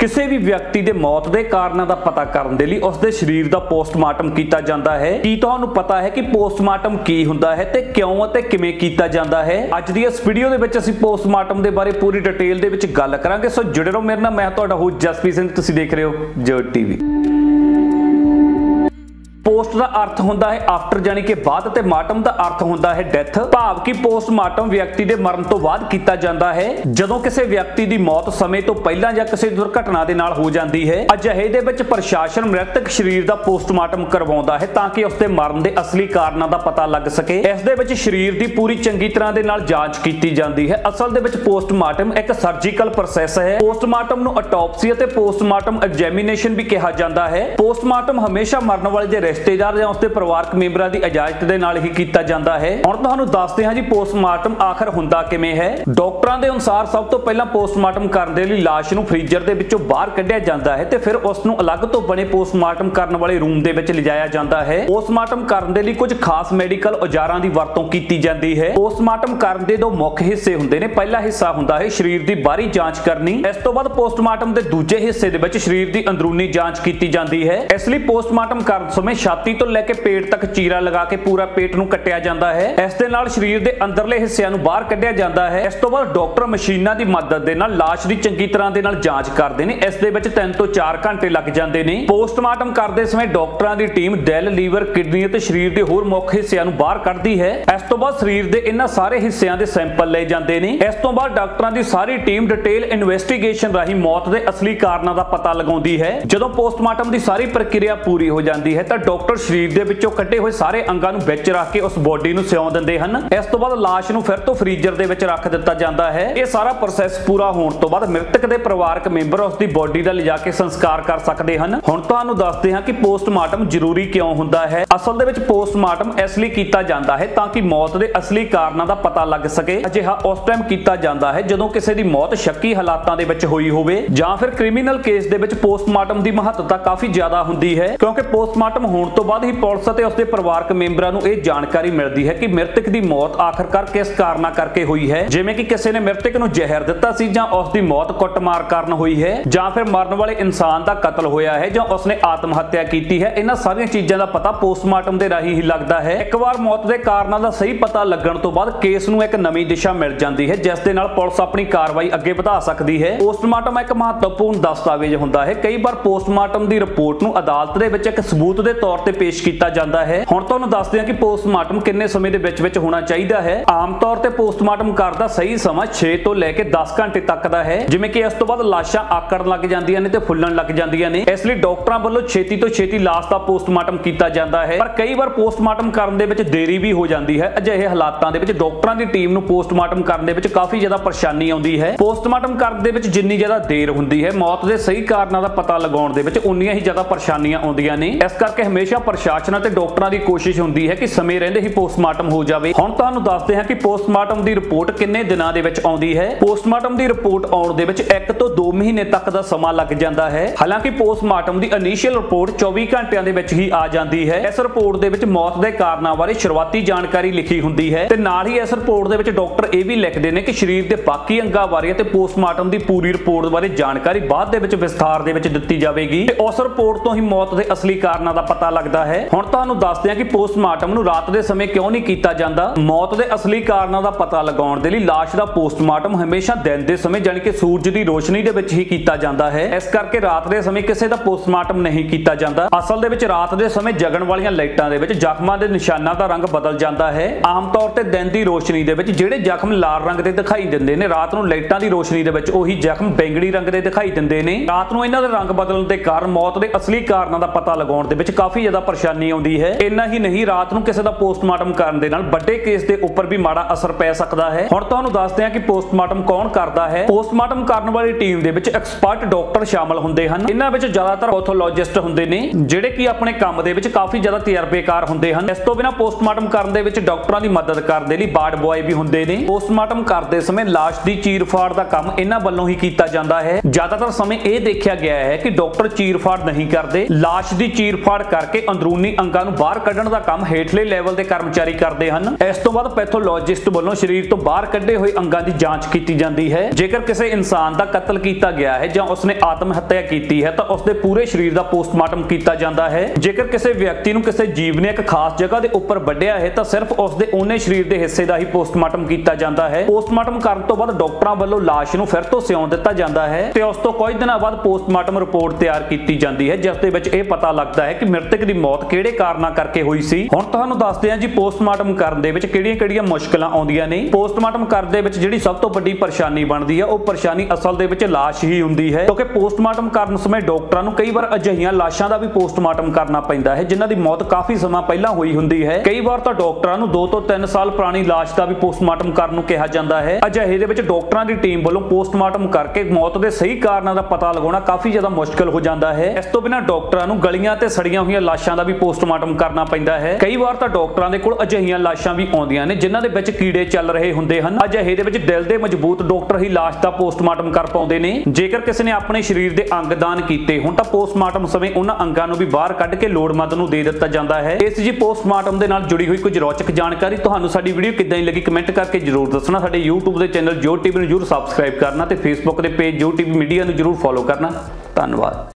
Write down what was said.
ਕਿਸੇ ਵੀ ਵਿਅਕਤੀ ਦੇ ਮੌਤ ਦੇ ਕਾਰਨਾਂ ਦਾ ਪਤਾ ਕਰਨ ਦੇ ਲਈ ਉਸ ਦੇ ਸਰੀਰ ਦਾ ਪੋਸਟਮਾਰਟਮ ਕੀਤਾ ਜਾਂਦਾ ਹੈ। ਕੀ ਤੁਹਾਨੂੰ ਪਤਾ ਹੈ ਕਿ ਪੋਸਟਮਾਰਟਮ ਕੀ ਹੁੰਦਾ ਹੈ ਤੇ ਕਿਉਂ ਅਤੇ ਕਿਵੇਂ ਕੀਤਾ ਜਾਂਦਾ ਹੈ? ਅੱਜ ਦੀ ਇਸ ਵੀਡੀਓ ਦੇ ਵਿੱਚ ਅਸੀਂ ਪੋਸਟਮਾਰਟਮ ਦੇ ਬਾਰੇ ਪੂਰੀ ਡਿਟੇਲ ਦੇ ਵਿੱਚ ਗੱਲ ਕਰਾਂਗੇ। ਸੋ ਜੁੜੇ ਰਹੋ ਮੇਰੇ ਨਾਲ, ਮੈਂ ਤੁਹਾਡਾ ਹੋst ਜਸਪੀਤ ਸਿੰਘ, ਤੁਸੀਂ ਦੇਖ ਰਹੇ ਹੋ ਜਰਟ ਟੀਵੀ। ਪੋਸਟ ਦਾ ਅਰਥ ਹੁੰਦਾ ਹੈ ਆਫਟਰ ਜਾਨੀ ਕਿ ਬਾਅਦ ਤੇ ਮਾਰਟਮ ਦਾ ਅਰਥ ਹੁੰਦਾ ਹੈ ਡੈਥ ਭਾਵ ਕਿ ਪੋਸਟਮਾਰਟਮ ਵਿਅਕਤੀ ਦੇ ਮਰਨ ਤੋਂ ਬਾਅਦ ਕੀਤਾ ਜਾਂਦਾ ਹੈ। ਜਦੋਂ ਕਿਸੇ ਵਿਅਕਤੀ ਦੀ ਮੌਤ ਸਮੇਂ ਤੋਂ ਪਹਿਲਾਂ ਜਾਂ ਕਿਸੇ ਦੁਰਘਟਨਾ ਦੇ ਨਾਲ ਹੋ ਜਾਂਦੀ ਹੈ, ਅਜਿਹੇ ਦੇ ਵਿੱਚ ਪ੍ਰਸ਼ਾਸਨ ਮ੍ਰਿਤਕ ਸਰੀਰ ਦਾ ਪੋਸਟਮਾਰਟਮ ਕਰਵਾਉਂਦਾ ਹੈ ਤਾਂ ਕਿ ਉਸ ਦੇ ਮਰਨ ਦੇ ਅਸਲੀ ਕਾਰਨਾਂ ਦਾ ਪਤਾ ਲੱਗ ਸਕੇ। ਇਸ ਦੇ ਵਿੱਚ ਸਰੀਰ ਦੀ ਪੂਰੀ ਚੰਗੀ ਤਰ੍ਹਾਂ ਦੇ ਨਾਲ ਜਾਂਚ ਕੀਤੀ ਜਾਂਦੀ ਹੈ। ਅਸਲ ਦੇ ਵਿੱਚ ਪੋਸਟਮਾਰਟਮ ਇੱਕ ਸਰਜੀਕਲ ਪ੍ਰੋਸੈਸ ਹੈ। ਪੋਸਟਮਾਰਟਮ ਨੂੰ ਆਟੋਪਸੀ ਅਤੇ ਪੋਸਟਮਾਰਟਮ ਐਗਜ਼ਾਮੀਨੇਸ਼ਨ ਵੀ ਕਿਹਾ ਜਾਂਦਾ ਹੈ। ਪੋਸਟਮਾਰਟਮ ਹਮੇਸ਼ਾ ਮਰਨ ਵਾਲੇ ਦੇ ਰਿਸ਼ਤੇਦਾਰ ਜਾਂ ਉਸਦੇ ਪਰਿਵਾਰਕ ਮੈਂਬਰਾਂ ਦੀ ਇਜਾਜ਼ਤ ਦੇ ਨਾਲ ਹੀ ਕੀਤਾ ਜਾਂਦਾ ਹੈ। ਹੁਣ ਤੁਹਾਨੂੰ ਦੱਸਦੇ ਹਾਂ ਜੀ, ਪੋਸਟਮਾਰਟਮ ਆਖਰ ਹੁੰਦਾ ਕਿਵੇਂ ਹੈ। ਡਾਕਟਰਾਂ ਦੇ ਅਨੁਸਾਰ ਸਭ ਤੋਂ ਪਹਿਲਾਂ ਪੋਸਟਮਾਰਟਮ ਕਰਨ ਦੇ ਲਈ ਲਾਸ਼ ਨੂੰ ਫ੍ਰੀਜ਼ਰ ਦੇ ਵਿੱਚੋਂ ਬਾਹਰ ਕੱਢਿਆ ਜਾਂਦਾ ਹੈ ਤੇ ਫਿਰ ਉਸ ਨੂੰ ਅਲੱਗ ਤੋਂ ਬਣੇ ਪੋਸਟਮਾਰਟਮ ਕਰਨ ਵਾਲੇ ਰੂਮ ਦੇ ਵਿੱਚ ਲਿਜਾਇਆ ਜਾਂਦਾ ਹੈ। ਪੋਸਟਮਾਰਟਮ ਕਰਨ ਦੇ ਲਈ ਕੁਝ ਖਾਸ ਮੈਡੀਕਲ ਔਜ਼ਾਰਾਂ ਦੀ ਵਰਤੋਂ ਕੀਤੀ ਜਾਂਦੀ ਹੈ। ਪੋਸਟਮਾਰਟਮ ਕਰਨ ਦੇ ਦੋ ਮੁੱਖ ਹਿੱਸੇ ਹੁੰਦੇ ਨੇ। ਪਹਿਲਾ ਹਿੱਸਾ ਹੁੰਦਾ ਹੈ ਸਰੀਰ ਦੀ ਬਾਹਰੀ ਜਾਂਚ ਕਰਨੀ। ਇਸ ਤੋਂ ਬਾਅਦ ਪੋਸਟਮਾਰਟਮ ਦੇ ਦੂਜੇ ਹਿੱਸੇ ਦੇ ਵਿੱਚ ਸਰੀਰ ਦੀ ਅੰਦਰੂਨੀ ਜਾਂਚ ਕੀਤੀ ਜਾਂਦੀ ਹੈ। ਇਸ ਲਈ ਪੋਸਟਮਾਰਟਮ ਕਰਨ ਸਮੇਂ ਛਾਤੀ ਤੋਂ ਲੈ ਕੇ ਪੇਟ ਤੱਕ ਚੀਰਾ ਲਗਾ ਕੇ ਪੂਰਾ ਪੇਟ ਨੂੰ ਕੱਟਿਆ ਜਾਂਦਾ ਹੈ। ਇਸ ਦੇ ਨਾਲ ਸਰੀਰ ਦੇ ਅੰਦਰਲੇ ਹਿੱਸਿਆਂ ਨੂੰ ਬਾਹਰ ਕੱਢਿਆ ਜਾਂਦਾ ਹੈ। ਇਸ ਤੋਂ ਬਾਅਦ ਡਾਕਟਰ ਮਸ਼ੀਨਾਂ ਦੀ ਮਦਦ ਦੇ ਨਾਲ ਲਾਸ਼ ਦੀ ਚੰਗੀ ਤਰ੍ਹਾਂ ਦੇ ਨਾਲ ਜਾਂਚ ਕਰਦੇ ਨੇ। ਇਸ ਦੇ ਵਿੱਚ 3 ਤੋਂ 4 ਘੰਟੇ ਲੱਗ ਜਾਂਦੇ ਨੇ। ਪੋਸਟਮਾਰਟਮ ਕਰਦੇ ਸਮੇਂ ਡਾਕਟਰਾਂ ਦੀ ਟੀਮ ਦਿਲ ਲੀਵਰ, ਕਿਡਨੀ ਅਤੇ ਸਰੀਰ ਦੇ ਹੋਰ ਮੁੱਖ ਹਿੱਸਿਆਂ ਨੂੰ ਬਾਹਰ ਕੱਢਦੀ ਹੈ। ਇਸ ਤੋਂ ਬਾਅਦ ਸਰੀਰ ਦੇ ਇਹਨਾਂ ਸਾਰੇ ਹਿੱਸਿਆਂ ਦੇ ਸੈਂਪਲ ਲਏ ਜਾਂਦੇ ਨੇ। ਇਸ ਤੋਂ ਬਾਅਦ ਡਾਕਟਰਾਂ ਦੀ ਸਾਰੀ ਟੀਮ ਡਿਟੇਲ ਇਨਵੈਸਟੀਗੇਸ਼ਨ ਰਾਹੀਂ ਮੌਤ ਦੇ ਅਸਲੀ ਕਾਰਨਾਂ ਦਾ ਪਤਾ ਲਗਾਉਂਦੀ ਹੈ। ਜਦੋਂ ਪੋਸਟਮਾਰਟਮ ਦੀ ਸਾਰੀ ਪ੍ਰਕਿਰਿਆ ਪੂਰੀ ਹੋ ਜਾਂਦੀ ਹੈ ਤਾਂ ਡਾਕਟਰ ਸਰੀਰ ਦੇ ਵਿੱਚੋਂ ਕੱਢੇ ਹੋਏ ਸਾਰੇ ਅੰਗਾਂ ਨੂੰ ਵਿੱਚ ਰੱਖ ਕੇ ਉਸ ਬੋਡੀ ਨੂੰ ਸਿਉਂ ਦਿੰਦੇ ਹਨ। ਇਸ ਤੋਂ ਬਾਅਦ ਲਾਸ਼ ਨੂੰ ਫਿਰ ਤੋਂ ਫ੍ਰੀਜ਼ਰ ਦੇ ਵਿੱਚ ਰੱਖ ਦਿੱਤਾ ਜਾਂਦਾ ਹੈ। ਇਹ ਸਾਰਾ ਪ੍ਰੋਸੈਸ ਪੂਰਾ ਹੋਣ ਤੋਂ ਬਾਅਦ ਮ੍ਰਿਤਕ ਦੇ ਪਰਿਵਾਰਕ ਮੈਂਬਰ ਉਸ ਦੀ ਬੋਡੀ ਦਾ ਲਿਜਾ ਕੇ ਸੰਸਕਾਰ ਕਰ ਸਕਦੇ ਹਨ। ਹੁਣ ਤੁਹਾਨੂੰ ਦੱਸਦੇ ਹਾਂ ਕਿ ਪੋਸਟਮਾਰਟਮ ਜ਼ਰੂਰੀ ਕਿਉਂ ਹੁੰਦਾ ਹੈ। ਅਸਲ ਦੇ ਵਿੱਚ ਪੋਸਟਮਾਰਟਮ ਇਸ ਲਈ ਕੀਤਾ ਜਾਂਦਾ ਹੈ ਤਾਂ ਕਿ ਮੌਤ ਦੇ ਅਸਲੀ ਕਾਰਨਾਂ ਦਾ ਪਤਾ ਲੱਗ ਸਕੇ। ਅਜਿਹਾ ਉਸ ਟਾਈਮ ਕੀਤਾ ਜਾਂਦਾ ਹੈ ਜਦੋਂ ਕਿਸੇ ਦੀ ਮੌਤ ਸ਼ੱਕੀ ਹਾਲਾਤਾਂ ਦੇ ਵਿੱਚ ਹੋਈ ਹੋਵੇ ਜਾਂ ਫਿਰ ਕ੍ਰਿਮੀਨਲ ਕੇਸ ਦੇ ਵਿੱਚ ਪੋਸਟਮਾਰਟਮ ਦੀ ਮਹੱਤਤਾ ਕਾਫੀ ਜ਼ਿਆਦਾ ਹੁੰਦੀ ਹੈ। ਕਿਉਂਕਿ ਪੋਸਟਮਾਰਟਮ ਹੋਣ ਤੋਂ ਬਾਅਦ ਹੀ ਪੁਲਿਸ ਅਤੇ ਉਸਦੇ ਪਰਿਵਾਰਕ ਮੈਂਬਰਾਂ ਨੂੰ ਇਹ ਜਾਣਕਾਰੀ ਮਿਲਦੀ ਹੈ ਕਿ ਮ੍ਰਿਤਕ ਦੀ ਮੌਤ ਆਖਰਕਾਰ ਕਿਸ ਕਾਰਨਾਂ ਕਰਕੇ ਹੋਈ ਹੈ? ਜਿਵੇਂ ਕਿ ਕਿਸੇ ਨੇ ਮ੍ਰਿਤਕ ਨੂੰ ਜ਼ਹਿਰ ਦਿੱਤਾ ਸੀ ਜਾਂ ਉਸ ਦੀ ਮੌਤ ਕੁੱਟਮਾਰ ਕਾਰਨ ਹੋਈ ਹੈ, ਜਾਂ ਫਿਰ ਮਰਨ ਵਾਲੇ ਇਨਸਾਨ ਦਾ ਕਤਲ ਹੋਇਆ ਹੈ ਜਾਂ ਉਸਨੇ ਆਤਮ ਹੱਤਿਆ ਕੀਤੀ ਹੈ, ਇਹਨਾਂ ਸਾਰੀਆਂ ਚੀਜ਼ਾਂ ਦਾ ਪਤਾ ਪੋਸਟਮਾਰਟਮ ਦੇ ਰਾਹੀਂ ਹੀ ਲੱਗਦਾ ਹੈ। ਇੱਕ ਵਾਰ ਮੌਤ ਦੇ ਕਾਰਨਾਂ ਦਾ ਸਹੀ ਪਤਾ ਲੱਗਣ ਤੋਂ ਬਾਅਦ ਕੇਸ ਨੂੰ ਇੱਕ ਨਵੀਂ ਦਿਸ਼ਾ ਮਿਲ ਜਾਂਦੀ ਹੈ, ਜਿਸ ਦੇ ਨਾਲ ਪੁਲਿਸ ਆਪਣੀ ਕਾਰਵਾਈ ਅੱਗੇ ਵਧਾ ਸਕਦੀ ਹੈ। ਪੋਸਟਮਾਰਟਮ ਇੱਕ ਮਹੱਤਵਪੂਰਨ ਦਸਤਾਵੇਜ਼ ਹੁੰਦਾ ਹੈ। ਕਈ ਵਾਰ ਪੋਸਟਮਾਰਟਮ ਦੀ ਰਿਪੋਰਟ ਨੂੰ ਅਦਾਲਤ ਦੇ ਵਿੱਚ ਇੱਕ ਸਬੂਤ ਦੇ ਤੌਰ ਤੇ ਪੇਸ਼ ਕੀਤਾ ਜਾਂਦਾ ਹੈ। ਹੁਣ ਤੁਹਾਨੂੰ ਦੱਸਦੇ ਹਾਂ ਕਿ ਪੋਸਟਮਾਰਟਮ ਕਿੰਨੇ ਸਮੇਂ ਦੇ ਵਿੱਚ ਵਿੱਚ ਹੋਣਾ ਚਾਹੀਦਾ ਹੈ। ਆਮ ਤੌਰ ਤੇ ਪੋਸਟਮਾਰਟਮ ਕਰਦਾ ਸਹੀ ਸਮਾਂ 6 ਤੋਂ ਲੈ ਕੇ 10 ਘੰਟੇ ਤੱਕ ਦਾ ਹੈ। ਜਿਵੇਂ ਕਿ ਇਸ ਤੋਂ ਬਾਅਦ ਲਾਸ਼ਾਂ ਆਕੜਨ ਲੱਗ ਜਾਂਦੀਆਂ ਨੇ ਤੇ ਫੁੱਲਣ ਲੱਗ ਜਾਂਦੀਆਂ ਨੇ। ਇਸ ਲਈ ਡਾਕਟਰਾਂ ਵੱਲੋਂ ਛੇਤੀ ਤੋਂ ਛੇਤੀ ਲਾਸ਼ ਦਾ ਪੋਸਟਮਾਰਟਮ ਕੀਤਾ ਜਾਂਦਾ ਹੈ। ਪਰ ਕਈ ਵਾਰ ਪੋਸਟਮਾਰਟਮ ਕਰਨ ਦੇ ਵਿੱਚ ਦੇਰੀ ਵੀ ਹੋ ਜਾਂਦੀ ਹੈ। ਅਜਿਹੇ ਹਾਲਾਤਾਂ ਦੇ ਵਿੱਚ ਡਾਕਟਰਾਂ ਦੀ ਟੀਮ ਨੂੰ ਪੋਸਟਮਾਰਟਮ ਕਰਨ ਦੇ ਵਿੱਚ ਕਾਫੀ ਜ਼ਿਆਦਾ ਪਰੇਸ਼ਾਨੀ ਆਉਂਦੀ ਹੈ। ਪੋਸਟਮਾਰਟਮ ਕਰਨ ਦੇ ਵਿੱਚ ਜਿੰਨੀ ਜ਼ਿਆਦਾ ਦੇਰ ਹੁੰਦੀ ਹੈ, ਮੌਤ ਦੇ ਸਹੀ ਕਾਰਨਾਂ ਦਾ ਪਤਾ ਲਗਾਉਣ ਦੇ ਵਿੱਚ ਉਨੀਆਂ ਹੀ ਜ਼ਿਆਦਾ ਪਰੇਸ਼ਾਨੀਆਂ ਆਉਂਦੀਆਂ ਨੇ। ਇਸ ਕਰਕੇ ਹਮੇਸ਼ਾ ਪ੍ਰਸ਼ਾਸਨ ਅਤੇ ਡਾਕਟਰਾਂ ਦੀ ਕੋਸ਼ਿਸ਼ ਹੁੰਦੀ ਹੈ ਕਿ ਸਮੇਂ ਰਹਿੰਦੇ ਹੀ ਪੋਸਟਮਾਰਟਮ ਹੋ ਜਾਵੇ। ਹੁਣ ਤੁਹਾਨੂੰ ਦੱਸਦੇ ਹਾਂ ਕਿ ਪੋਸਟਮਾਰਟਮ ਦੀ ਰਿਪੋਰਟ ਕਿੰਨੇ ਦਿਨਾਂ ਦੇ ਵਿੱਚ ਆਉਂਦੀ ਹੈ। ਪੋਸਟਮਾਰਟਮ ਦੀ ਰਿਪੋਰਟ ਆਉਣ ਦੇ ਵਿੱਚ 1 ਤੋਂ 2 ਮਹੀਨੇ ਤੱਕ ਦਾ ਸਮਾਂ ਲੱਗ ਜਾਂਦਾ ਹੈ। ਹਾਲਾਂਕਿ ਪੋਸਟਮਾਰਟਮ ਦੀ ਇਨੀਸ਼ੀਅਲ ਰਿਪੋਰਟ 24 ਘੰਟਿਆਂ ਦੇ ਵਿੱਚ ਹੀ ਆ ਜਾਂਦੀ ਹੈ। ਇਸ ਰਿਪੋਰਟ ਦੇ ਵਿੱਚ ਮੌਤ ਦੇ ਕਾਰਨਾਂ ਬਾਰੇ ਸ਼ੁਰੂਆਤੀ ਜਾਣਕਾਰੀ ਲਿਖੀ ਹੁੰਦੀ ਹੈ ਤੇ ਨਾਲ ਹੀ ਇਸ ਰਿਪੋਰਟ ਦੇ ਵਿੱਚ ਡਾਕਟਰ ਇਹ ਵੀ ਲਿਖਦੇ ਨੇ ਕਿ ਸਰੀਰ ਦੇ ਬਾਕੀ ਅੰਗਾਂ ਬਾਰੇ ਤੇ ਪੋਸਟਮਾਰਟਮ ਦੀ ਪੂਰੀ ਰਿਪੋਰਟ ਬਾਰੇ ਜਾਣਕਾਰੀ ਬਾਅਦ ਦੇ ਵਿੱਚ ਵਿਸਥਾਰ ਦੇ ਵਿੱਚ ਦਿੱਤੀ ਜਾਵੇਗੀ ਤੇ ਉਸ ਰਿਪੋਰਟ ਤੋਂ ਹੀ ਮੌਤ ਦੇ ਅਸਲੀ ਕਾਰਨਾਂ ਦਾ ਪਤਾ ਲੱਗਦਾ ਹੈ। ਹੁਣ ਤੁਹਾਨੂੰ ਦੱਸਦੇ ਹਾਂ ਕਿ ਪੋਸਟਮਾਰਟਮ ਨੂੰ ਰਾਤ ਦੇ ਸਮੇਂ ਕਿਉਂ ਨਹੀਂ ਕੀਤਾ ਜਾਂਦਾ। ਮੌਤ ਦੇ ਅਸਲੀ ਕਾਰਨਾਂ ਦਾ ਪਤਾ ਲਗਾਉਣ ਦੇ ਲਈ ਲਾਸ਼ ਦਾ ਪੋਸਟਮਾਰਟਮ ਹਮੇਸ਼ਾ ਦਿਨ ਦੇ ਸਮੇਂ ਜਾਨੀ ਕਿ ਸੂਰਜ ਦੀ ਰੋਸ਼ਨੀ ਦੇ ਵਿੱਚ ਹੀ ਕੀਤਾ ਜਾਂਦਾ ਹੈ। ਇਸ ਕਰਕੇ ਰਾਤ ਦੇ ਸਮੇਂ ਕਿਸੇ ਦਾ ਪੋਸਟਮਾਰਟਮ ਨਹੀਂ ਕੀਤਾ ਜਾਂਦਾ। ਅਸਲ ਦੇ ਵਿੱਚ ਰਾਤ ਦੇ ਸਮੇਂ ਜਗਣ ਵਾਲੀਆਂ ਲਾਈਟਾਂ ਦੇ ਵਿੱਚ ਜ਼ਖਮਾਂ ਦੇ ਨਿਸ਼ਾਨਾਂ ਦਾ ਰੰਗ ਬਦਲ ਜਾਂਦਾ ਹੈ। ਆਮ ਤੌਰ ਤੇ ਦਿਨ ਦੀ ਰੋਸ਼ਨੀ ਦੇ ਵਿੱਚ ਜਿਹੜੇ ਜ਼ਖਮ ਲਾਲ ਰੰਗ ਦੇ ਦਿਖਾਈ ਦਿੰਦੇ ਨੇ, ਰਾਤ ਨੂੰ ਲਾਈਟਾਂ ਦੀ ਰੋਸ਼ਨੀ ਦੇ ਵਿੱਚ ਉਹੀ ਜ਼ਖਮ ਬੈਂਗਣੀ ਰੰਗ ਦੇ ਦਿਖਾਈ ਦਿੰਦੇ ਨੇ। ਰਾਤ ਨੂੰ ਇਹਨਾਂ ਦੇ ਰੰਗ ਬਦਲਣ ਦੇ ਕਾਰਨ ਮੌਤ ਦੇ ਅਸਲੀ ਕਾਰਨਾਂ ਦਾ ਪਤਾ ਲਗਾਉਣ ਦੇ ਵਿੱਚ ਕਾਫੀ ਜ਼ਿਆਦਾ ਪਰੇਸ਼ਾਨੀ ਆਉਂਦੀ ਹੈ। ਇੰਨਾ ਹੀ ਨਹੀਂ, ਰਾਤ ਨੂੰ ਕਿਸੇ ਦਾ ਪੋਸਟਮਾਰਟਮ ਕਰਨ ਦੇ ਨਾਲ ਵੱਡੇ ਕੇਸ ਦੇ ਉੱਪਰ ਵੀ ਮਾੜਾ ਅਸਰ ਪੈ ਸਕਦਾ ਹੈ। ਹੁਣ ਤੁਹਾਨੂੰ ਦੱਸਦੇ ਹਾਂ ਕਿ ਪੋਸਟਮਾਰਟਮ ਕੌਣ ਕਰਦਾ ਹੈ। ਪੋਸਟਮਾਰਟਮ ਕਰਨ ਵਾਲੀ ਟੀਮ ਦੇ ਵਿੱਚ ਐਕਸਪਰਟ ਡਾਕਟਰ ਸ਼ਾਮਲ ਹੁੰਦੇ ਹਨ। ਇਹਨਾਂ ਵਿੱਚ ਜ਼ਿਆਦਾਤਰ ਪੈਥੋਲੋਜਿਸਟ ਹੁੰਦੇ ਨੇ, ਜਿਹੜੇ ਕਿ ਆਪਣੇ ਕੰਮ ਦੇ ਵਿੱਚ ਕਾਫੀ ਜ਼ਿਆਦਾ ਤਜਰਬੇਕਾਰ ਹੁੰਦੇ ਹਨ। ਇਸ ਤੋਂ ਬਿਨਾਂ ਪੋਸਟਮਾਰਟਮ ਕਰਨ ਦੇ ਵਿੱਚ ਡਾਕਟਰਾਂ ਦੀ ਮਦਦ ਕਰਨ ਦੇ ਲਈ ਬਾਰਡ ਬॉय ਵੀ ਹੁੰਦੇ ਨੇ। ਪੋਸਟਮਾਰਟਮ ਕਰਦੇ ਸਮੇਂ ਲਾਸ਼ ਦੀ ਚੀਰਫਾੜ ਦਾ ਕੰਮ ਇਹਨਾਂ ਵੱਲੋਂ ਹੀ ਕੀਤਾ ਜਾਂਦਾ ਹੈ। ਜ਼ਿਆਦਾਤਰ ਸਮੇਂ ਇਹ ਦੇਖਿਆ ਗਿਆ ਹੈ ਕਿ ਡਾਕਟਰ ਚੀਰਫਾੜ ਨਹੀਂ ਕਰਦੇ। ਲਾਸ਼ ਦੀ ਚੀਰਫਾੜ ਕਰਕੇ ਕਰਕੇ ਅੰਦਰੂਨੀ ਅੰਗਾਂ ਨੂੰ ਬਾਹਰ ਕੱਢਣ ਦਾ ਕੰਮ ਹੇਠਲੇ ਲੈਵਲ ਦੇ ਕਰਮਚਾਰੀ ਕਰਦੇ ਹਨ। ਇਸ ਤੋਂ ਬਾਅਦ ਪੈਥੋਲੋਜਿਸਟ ਵੱਲੋਂ ਸਰੀਰ ਤੋਂ ਬਾਹਰ ਕੱਢੇ ਹੋਏ ਅੰਗਾਂ ਦੀ ਜਾਂਚ ਕੀਤੀ ਜਾਂਦੀ ਹੈ। ਜੇਕਰ ਕਿਸੇ ਇਨਸਾਨ ਦਾ ਕਤਲ ਕੀਤਾ ਗਿਆ ਹੈ ਜਾਂ ਉਸਨੇ ਆਤਮ ਹੱਤਿਆ ਕੀਤੀ ਹੈ, ਤਾਂ ਉਸਦੇ ਪੂਰੇ ਸਰੀਰ ਦਾ ਪੋਸਟਮਾਰਟਮ ਕੀਤਾ ਜਾਂਦਾ ਹੈ। ਜੇਕਰ ਕਿਸੇ ਵਿਅਕਤੀ ਨੂੰ ਕਿਸੇ ਜੀਵ ਨੇ ਇੱਕ ਖਾਸ ਜਗ੍ਹਾ ਦੇ ਉੱਪਰ ਵੱਢਿਆ ਹੈ, ਤਾਂ ਸਿਰਫ ਉਸਦੇ ਉਹਨੇ ਸਰੀਰ ਦੇ ਹਿੱਸੇ ਦਾ ਹੀ ਪੋਸਟਮਾਰਟਮ ਕੀਤਾ ਜਾਂਦਾ ਹੈ। ਪੋਸਟਮਾਰਟਮ ਕਰਨ ਤੋਂ ਬਾਅਦ ਡਾਕਟਰਾਂ ਵੱਲੋਂ ਲਾਸ਼ ਨੂੰ ਫਿਰ ਤੋਂ ਸਿਉਂ ਦਿੱਤਾ ਜਾਂਦਾ ਹੈ ਤੇ ਉਸ ਤੋਂ ਕੁਝ ਦਿਨਾਂ ਬਾਅਦ ਪੋਸਟਮਾਰਟਮ ਰਿਪੋਰਟ ਤਿਆਰ ਕੀਤੀ ਜਾਂਦੀ ਹੈ, ਜਿਸ ਦੇ ਵਿੱਚ ਇਹ ਪਤਾ ਲੱਗਦਾ ਹੈ ਕਿ ਮ੍ਰਿਤਕ ਦੀ ਮੌਤ ਕਿਹੜੇ ਕਾਰਨਾਂ ਕਰਕੇ ਹੋਈ ਸੀ? ਹੁਣ ਤੁਹਾਨੂੰ ਦੱਸਦੇ ਹਾਂ ਜੀ, ਪੋਸਟਮਾਰਟਮ ਕਰਨ ਦੇ ਵਿੱਚ ਕਿਹੜੀਆਂ-ਕਿਹੜੀਆਂ ਮੁਸ਼ਕਲਾਂ ਆਉਂਦੀਆਂ ਨੇ। ਪੋਸਟਮਾਰਟਮ ਕਰਨ ਦੇ ਵਿੱਚ ਜਿਹੜੀ ਸਭ ਤੋਂ ਵੱਡੀ ਪਰੇਸ਼ਾਨੀ ਬਣਦੀ ਹੈ ਉਹ ਪਰੇਸ਼ਾਨੀ ਅਸਲ ਦੇ ਵਿੱਚ ਲਾਸ਼ ਹੀ ਹੁੰਦੀ ਹੈ। ਕਿਉਂਕਿ ਪੋਸਟਮਾਰਟਮ ਕਰਨ ਸਮੇਂ ਡਾਕਟਰਾਂ ਨੂੰ ਕਈ ਵਾਰ ਅਜਿਹੀਆਂ ਲਾਸ਼ਾਂ ਦਾ ਵੀ ਪੋਸਟਮਾਰਟਮ ਕਰਨਾ ਪੈਂਦਾ ਹੈ, ਜਿਨ੍ਹਾਂ ਦੀ ਮੌਤ ਕਾਫੀ ਸਮਾਂ ਪਹਿਲਾਂ ਹੋਈ ਹੁੰਦੀ ਹੈ। ਕਈ ਵਾਰ ਤਾਂ ਡਾਕਟਰਾਂ ਨੂੰ 2 ਤੋਂ 3 ਸਾਲ ਪੁਰਾਣੀ ਲਾਸ਼ ਦਾ ਵੀ ਪੋਸਟਮਾਰਟਮ ਕਰਨ ਨੂੰ ਕਿਹਾ ਜਾਂਦਾ ਹੈ। ਅਜਿਹੇ ਦੇ ਵਿੱਚ ਡਾਕਟਰਾਂ ਦੀ ਟੀਮ ਵੱਲੋਂ ਪੋਸਟਮਾਰਟਮ ਕਰਕੇ ਮੌਤ ਦੇ ਸਹੀ ਕਾਰਨਾਂ ਦਾ ਪਤਾ ਲਗਾਉਣਾ ਕਾਫੀ ਜ਼ਿਆਦਾ ਮੁਸ਼ਕਲ ਹੋ ਜਾਂਦਾ ਹੈ। ਇਸ ਤੋਂ ਬਿਨਾਂ ਡਾਕਟਰਾਂ ਨੂੰ ਗਲੀਆਂ ਤੇ ਸੜੀਆਂ ਹੋਈਆਂ ਲਾਸ਼ਾਂ ਦਾ ਵੀ ਪੋਸਟਮਾਰਟਮ ਕਰਨਾ ਪੈਂਦਾ ਹੈ। ਕਈ ਵਾਰ ਤਾਂ ਡਾਕਟਰਾਂ ਦੇ ਕੋਲ ਅਜਿਹੀਆਂ ਲਾਸ਼ਾਂ ਵੀ ਆਉਂਦੀਆਂ ਨੇ, ਜਿਨ੍ਹਾਂ ਦੇ ਵਿੱਚ ਕੀੜੇ ਚੱਲ ਰਹੇ ਹੁੰਦੇ ਹਨ। ਅਜਿਹੇ ਦੇ ਵਿੱਚ ਦਿਲ ਦੇ ਮਜ਼ਬੂਤ ਡਾਕਟਰ ਹੀ ਲਾਸ਼ ਦਾ ਪੋਸਟਮਾਰਟਮ ਕਰ ਪਾਉਂਦੇ ਨੇ। ਜੇਕਰ ਕਿਸੇ ਨੇ ਆਪਣੇ ਸਰੀਰ ਦੇ ਅੰਗ ਦਾਨ ਕੀਤੇ ਹੁਣ, ਤਾਂ ਪੋਸਟਮਾਰਟਮ ਸਮੇਂ ਉਹਨਾਂ ਅੰਗਾਂ ਨੂੰ ਵੀ ਬਾਹਰ ਕੱਢ ਕੇ ਲੋੜਮੰਦ ਨੂੰ ਦੇ ਦਿੱਤਾ ਜਾਂਦਾ ਹੈ। ਇਸ ਜੀ ਪੋਸਟਮਾਰਟਮ ਦੇ ਨਾਲ ਜੁੜੀ ਹੋਈ ਕੁਝ ਰੌਚਕ ਜਾਣਕਾਰੀ ਤੁਹਾਨੂੰ ਸਾਡੀ ਵੀਡੀਓ ਕਿੱਦਾਂ ਦੀ ਲੱਗੀ ਕਮੈਂਟ ਕਰਕੇ ਜਰੂਰ ਦੱਸਣਾ। ਸਾਡੇ YouTube ਦੇ ਚੈਨਲ ਜੋ ਟੀਵੀ ਨੂੰ ਜਰੂਰ ਸਬਸਕ੍ਰਾਈਬ ਕਰਨਾ ਤੇ Facebook ਦੇ ਪੇਜ ਜੋ ਟੀਵੀ ਮੀਡੀਆ ਨੂੰ ਜਰੂਰ ਫੋਲੋ ਕਰਨਾ। ਧੰਨਵਾਦ।